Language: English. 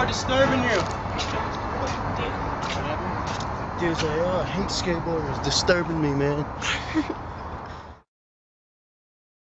are disturbing you. Dude's like, oh, I uh, hate skateboarders, disturbing me, man.